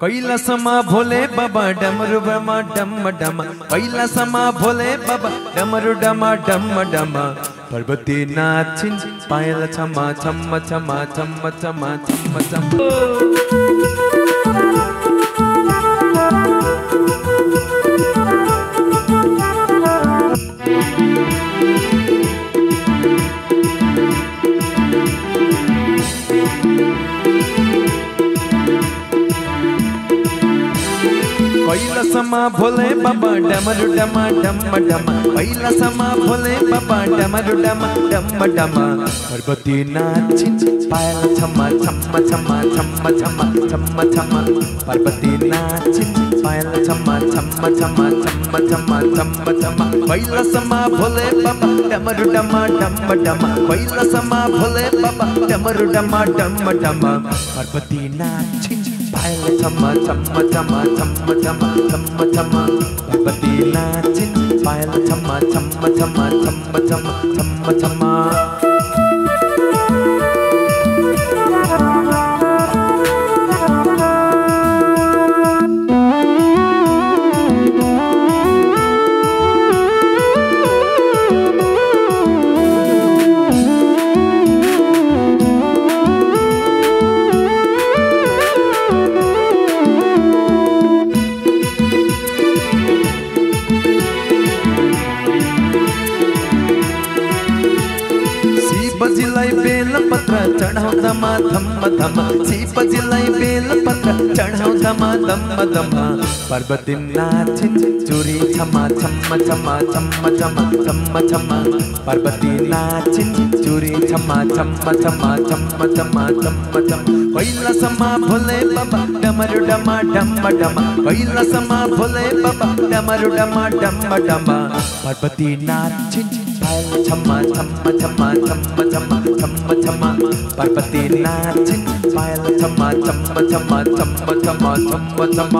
कैलासमा भोले बाबा डमरु बमा डम डम कैलासमा भोले बाबा डमरु डमा डम डम पार्वती नाचिन् पायल छमा छम छमा छम छमा छम छम कैलासमा भोले बाबा डमरु डमा डम डम कैलासमा भोले बाबा डमरु डमा डम डम पार्वती नाचिन् पायल छमा छम छमा छम छमा छम छमा पार्वती नाचिन् पायल छमा छम छमा छम छमा छम छमा कैलासमा भोले बाबा डमरु डमा डम डम कैलासमा भोले बाबा डमरु डमा डम डम पार्वती नाचिन् पायल छमा छम छमा छम छमा छम छमा पार्वती नाचिन् पायल छमा छम छमा छम छमा छम छमा पत्र चढाउँदामा धम्म धम्म सी बजिलाई बेल पत्र चढाउँदामा धम्म धम्म पार्वती नाचिन् चुरी छमा छम्म छमा छम्म छमा छम्म छमा पार्वती नाचिन् चुरी छमा छम्म छमा छम्म छमा छम्म छम कैलासमा भोले बाबा डमरु डमा डम्म डमा कैलासमा भोले बाबा डमरु डमा डम्म डमा पार्वती नाचिन् पायल छम्मा छम्मा छम्मा छम्मा छम्मा छम्मा छम्मा పర్వతి నాచి మాయల చమ్మ చమ్మ చమ్మ చమ్మ చమ్మ చమ్మ చమ్మ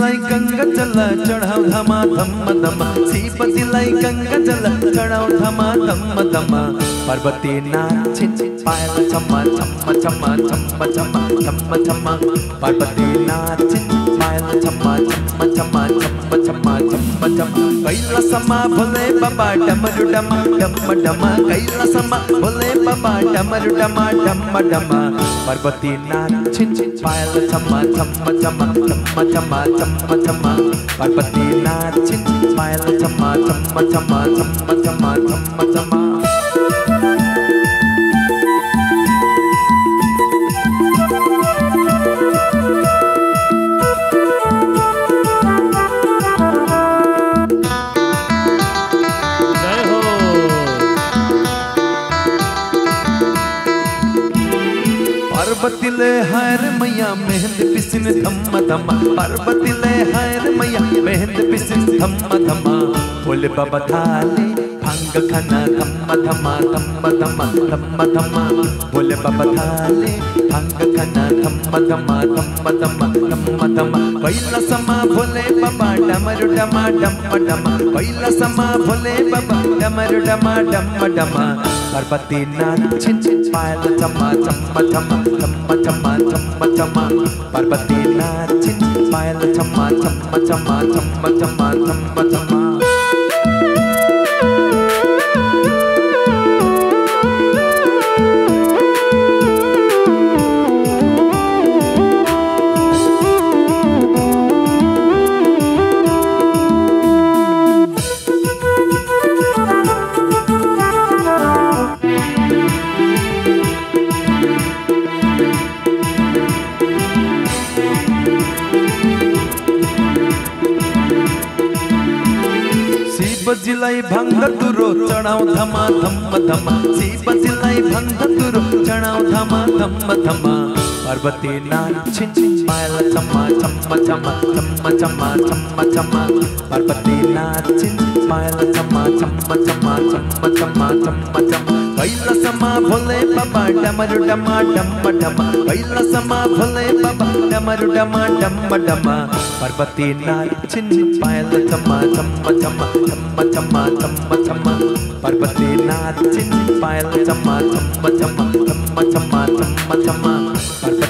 शिवजीलाई गङ्गा जल चढाउ धमा धम्म धम्म शिवजीलाई गङ्गा जल चढाउ धमा धम्म धम्म पार्वती नाचिन् पायल छम्मा छम्मा छम्मा छम्मा छम्मा छम्मा छम्मा पार्वती नाचिन् पायल छम्मा छम्मा छम्मा छम्मा छम्मा छम्मा छम्मा कैलासमा भोले बाबा डमरु डमा डम्म डमा कैलासमा भोले बाबा डमरु डमा डम्म डमा पार्वती नाचिन् पायल छम्मा छम्मा छम्मा छम्मा छम्मा छम्मा Chamma chamma, parpati nachin smile chamma chamma chamma chamma chamma chamma. chama पार्वतीले हर मैया, मेहंद पिसिन धम्म धम्मा। पार्वतीले हर मैया, मेहंद पिसिन धम्म धम्मा। बोले बाबा थाले भाँग खाना धम्म धम्मा धम्म धम्मा धम्म धम्मा बोले बाबा थाले भाँग खाना धम्म धम्मा धम्म धम्मा धम्म धम्मा कैलासमा भोले बाबा डमरु डमा डम्म डमा कैलासमा भोले बाबा डमरु डमा डम्म डमा पार्वती नाचिन् पायल छम्मा छम्मा छम्मा छम्मा छम्मा छम्मा छम्मा पार्वती नाचिन् पायल छम्मा छम्मा छम्मा छम्मा छम्मा छम्मा छम्मा शिवजीलाई भङ्ग तुरो चढाउ धमा धम्म धमा शिवजीलाई भङ्ग तुरो चढाउ धमा धम्म धमा पार्वती नाचिन् पायल चम्मा चम्मा चम्मा चम्मा चम्मा चम्मा चम्मा पार्वती चम्मा चम्मा चम्मा चम्मा चम्मा चम्मा कैलासमा भोले बाबा, डमरु डमा डम डमा। कैलासमा भोले बाबा, डमरु डमा डम डमा। पार्वती नाचिन पायल चम्मा चम्मा चम्मा चम्मा चम्मा चम्मा चम्मा। पार्वती नाचिन पायल चम्मा चम्मा चम्मा चम्मा चम्मा चम्मा चम्मा।